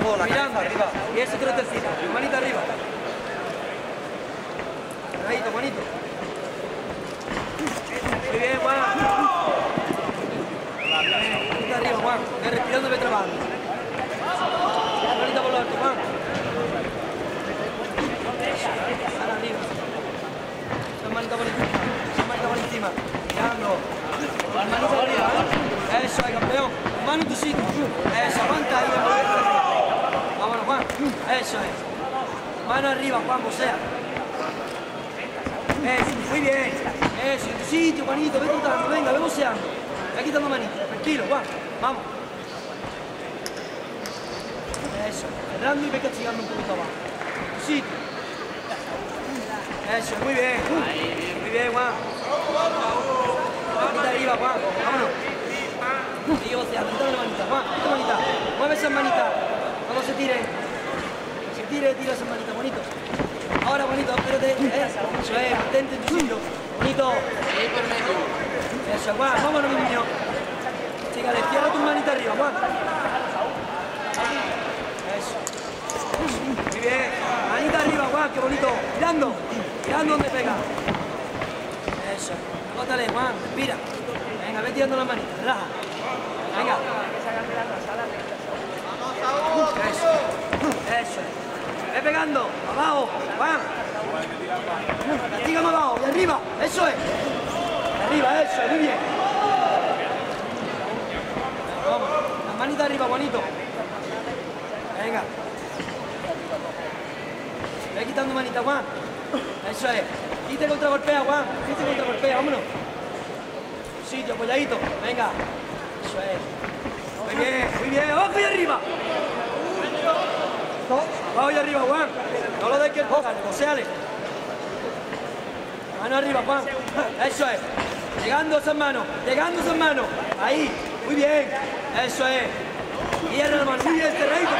Luego la Mirando. arriba. Y ese trotecito. Manita arriba. Cerradito, Juanito. Muy bien, Juan. Manita arriba, Juan. Ve respirando ve trabajando. Manita por lo alto, Juan. Ahora arriba. Esa manita por encima. Esa manita por encima. Mirando. Manita arriba, ¿eh? Eso es, campeón. Mano en tu sitio. Eso, aguanta ahí. Vámonos, Juan. Eso es. Mano arriba, Juan, bocea. Eso, muy bien. Eso, en tu sitio, Juanito. Ve trotando, venga, ve boceando. Ve quitando manito. Tranquilo, Juan. Vamos. Eso, cerrando y ve castigando un poquito abajo. En tu sitio. Eso, muy bien. Muy bien, Juan. Manita arriba, Juan. Vámonos. Sigue boceando, quítale la manita, Juan. Quita manita. Mueve esas manitas. Cuando se tire. Se tire, tira esas manitas, bonito. Ahora, bonito, espérate. Eso, eso es, mantente en tu. Bonito. Eso, Juan, vámonos, mi niño. Chígale, cierra tus manitas arriba, Juan. Eso. Muy bien. Manita arriba, Juan, qué bonito. Mirando. Mirando donde pega. Eso. Bótale, Juan, respira. Venga, ve tirando las manitas, relaja. Venga. Eso. Eso. Ve pegando. Abajo. Castiga más abajo. Y arriba. Eso es. Arriba, eso es. Muy bien. Vamos. Las manitas arriba, Juanito. Venga. Ve quitando manita, Juan. Eso es. Quite contra golpea, Juan. Quite contra golpea, vámonos. Sitio, apoyadito. Venga. Eso es. Bien, muy bien. Abajo y arriba. Abajo y arriba, Juan. No lo dejes boca, negociale. Mano arriba, Juan. Eso es. Llegando esas manos. Llegando esas manos. Ahí. Muy bien. Eso es. Cierra la mano. Muy bien, cerradito,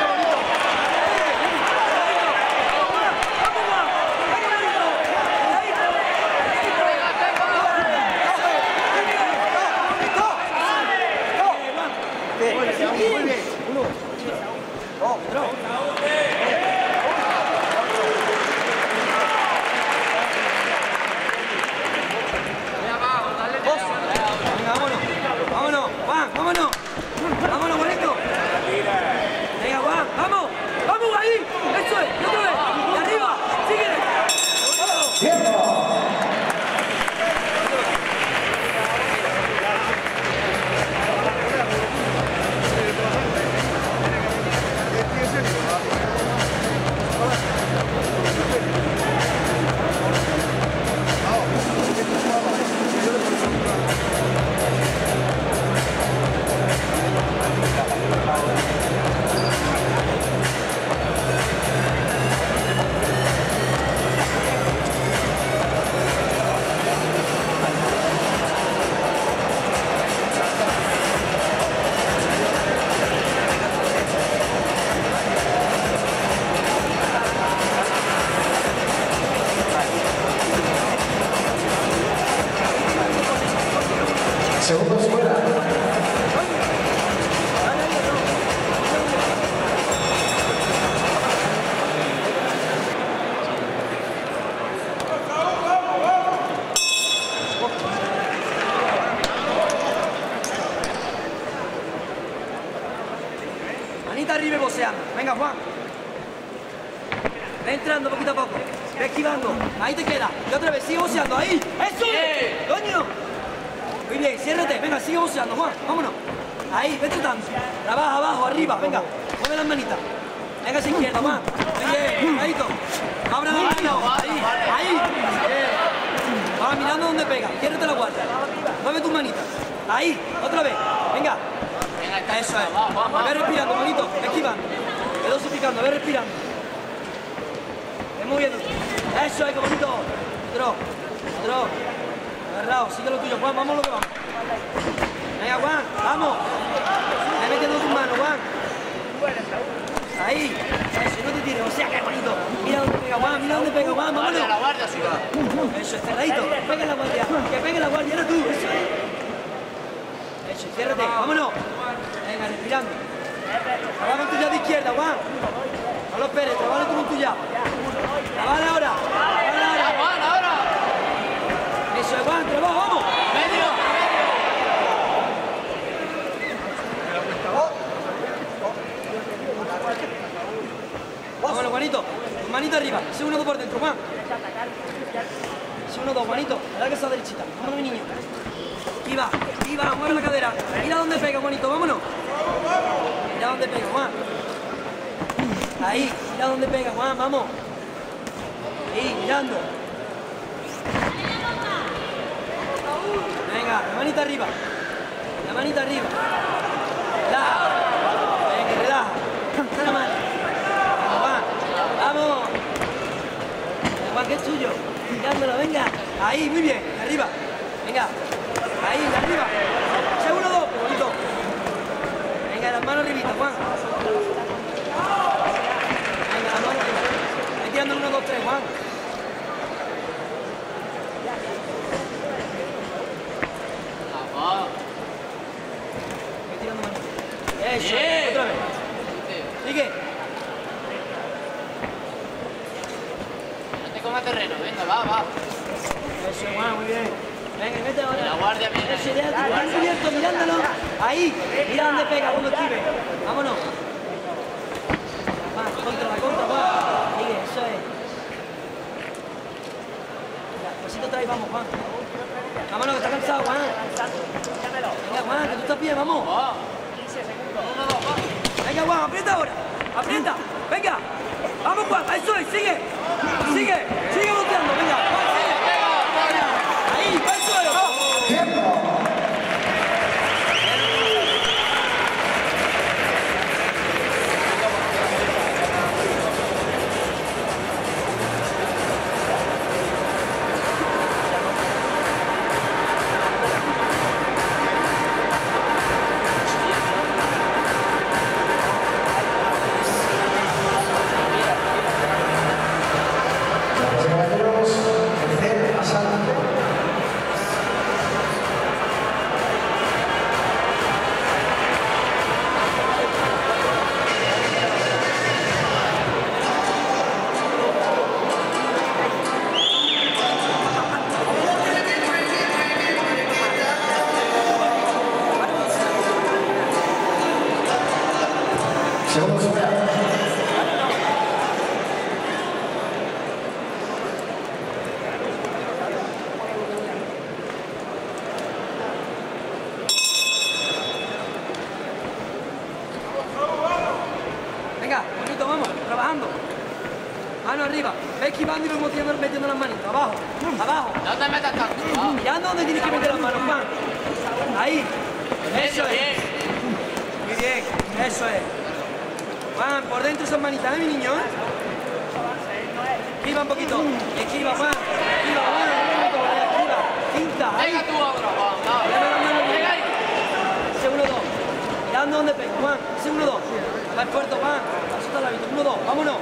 Segundos fuera. Manita Venga, sigue boceando, Juan. Vámonos. Ahí, ve tratando. Trabaja abajo, arriba. Venga. Mueve las manitas. Venga hacia izquierda, Juan. Bien. Ahí Abra la mano. Ahí. Ahí. Bien. Va mirando dónde pega. Ciérrate la guardia. Mueve tus manitas. Ahí. Otra vez. Venga. Eso es. Ve respirando, bonito. Esquivando. Ve dosificando, ve respirando. Ve moviéndote. Eso es, bonito. Otro. Otro. Agarrado. Sigue lo tuyo, Juan. Vamos lo que vamos. Venga, Juan. Vamos. Ve metiendo tus manos, Juan. Ahí. Eso, no te tires. O sea, qué bonito. Mira dónde pega, Juan. Mira dónde pega, Juan. Vámonos. La guardia, ciudad. Eso es, cerradito. Pega la guardia. Que pegue la guardia. Era tú. Eso es. Eso, ciérrate, vámonos. Venga, respirando. Trabaja con tu llave izquierda, Juan. No lo esperes, trabaja con tu llave. Trabaja ahora. Trabaja ahora. Juan, ahora. Vamos. Medio. Vámonos, Juanito. Manito arriba. Ese uno dos por dentro, Juan. Ese uno dos, Juanito. Dale que esa derechita. Vámonos, mi niño. Aquí va, aquí va, mueve la cadera. Mira dónde pega, Juanito, vámonos. Mira dónde pega, Juan. Ahí, mira dónde pega, Juan, vamos. Ahí, mirando. La manita arriba. La manita arriba. Relaja. Venga, relaja. La mano. Vamos, Juan. Vamos. Juan, que es tuyo. Venga. Ahí, muy bien. Arriba. Venga. Ahí, arriba. Ese uno, dos. Bonito. Venga, las manos arribita, Juan. Venga, las manos arriba. Ahí tirando uno, dos, tres, Juan. Vamos. Ahí tirando manos. Eso, Bien. otra vez. Sigue. No te comas terreno, venga, va, va. Eso, Juan, muy bien. Venga, mete ahora. La guardia viene. Eso, ya, Juan cubierto, mirándolo. Ahí, mira dónde pega, cuando escribe. Vámonos. Va, contra la contra, va. Sigue, eso es. Pasito atrás, vamos, Juan. Vámonos, que está cansado, Juan. Venga, Juan, que tú estás bien, vamos. Va. Uno, dos, va. Venga, aprieta ahora. Aprieta. Venga. Vamos, Juan. Eso es. Sigue. Sigue. Sigue boteando. Esquivando y luego metiendo, metiendo las manitas. Abajo. Abajo. No te metas tanto. Va. Mirando dónde tienes que meter las manos, Juan. Ahí. Eso es. Muy bien. Eso es. Juan, por dentro esas manitas, ¿eh, mi niño? Esquiva un poquito. Esquiva, Juan. Esquiva, Juan. Esquiva. Cinta. Ahí. Venga tú ahora, Juan. Venga ahí. Ese 1-2. Mirando dónde pega, Juan. Ese 1-2. Va fuerte, Juan. Suelta la vista. 1-2. Vámonos.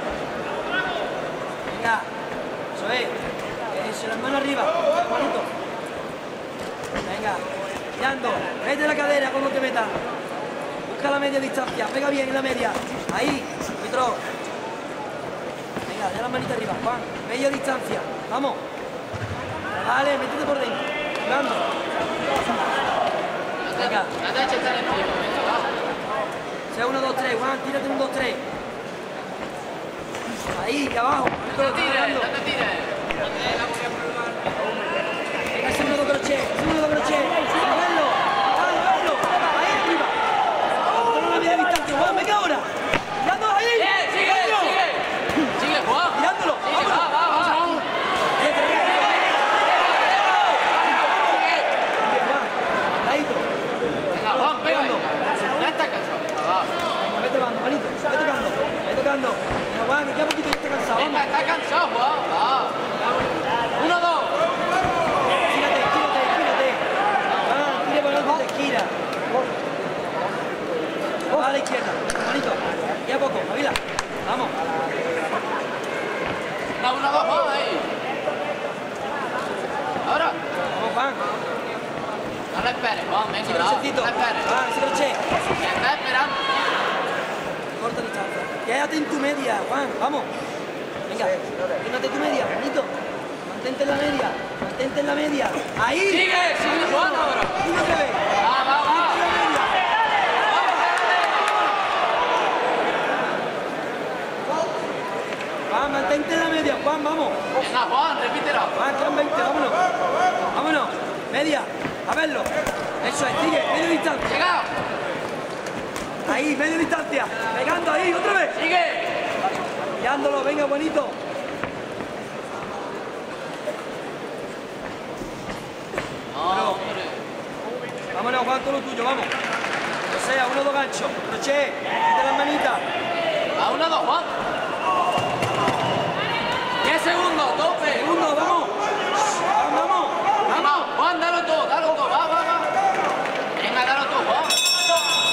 Venga. Eso es. Eso, las manos arriba. Juanito. Venga. Mirando. Mete la cadera cuando te metas. Busca la media distancia. Pega bien en la media. Ahí. Mitro. Venga, ya las manitas arriba, Juan. Media distancia. Vamos. Vale, métete por dentro. Te- Venga. Sea 1, 2, 3, Juan, tírate un 2, 3. Ahí, abajo. Te tires, no te tires. Venga, ese 1, 2, crochet, ese 1, 2, crochet. A verlo, a verlo. Ahí arriba. Controla la media distancia, Juan, venga ahora. Mirando ahí. Bien, sigue, Coño. sigue. Sigue, Juan. Mirándolo, Sigue, vámonos. va, va, va. Vete, vete. Bien, Juan, ahí. Venga, Juan, pega. Ya está cansado. Va. Venga, vete tocando, manito, vete tocando, vete tocando. Venga, Juan, que queda poquito y ya está cansado, Venga, vamos. está cansado, Juan. Va. La esperes, Juan, venga, Ese no, crochetito. no la esperes. Va, ese crochet. Me está esperando. Corta la chanza. Quédate en tu media, Juan, vamos. Venga, quédate en tu media, bonito. Mantente en la media, mantente en la media. Ahí. Sigue, sigue, Juan, ahora. Otra vez. Va, va, va. En la media. Juan, mantente en la media, Juan, vamos. Venga, Juan, repítelo. Juan, quedan 20, vámonos. Vámonos. Media, a verlo. Eso es, sigue, media distancia. Llegado. Ahí, media distancia. Pegando ahí, otra vez. Sigue. Pillándolo, venga, bonito. No. Vámonos, Juan, todo lo tuyo, vamos. O sea, uno, dos ganchos. Crochet, mete las manitas. A uno, dos, Juan. 10 segundos, tope. Segundo. Vamos, vamos. Vamos, Juan, dalo todo, dalo todo. Va, va, va. Venga, dalo todo, Juan.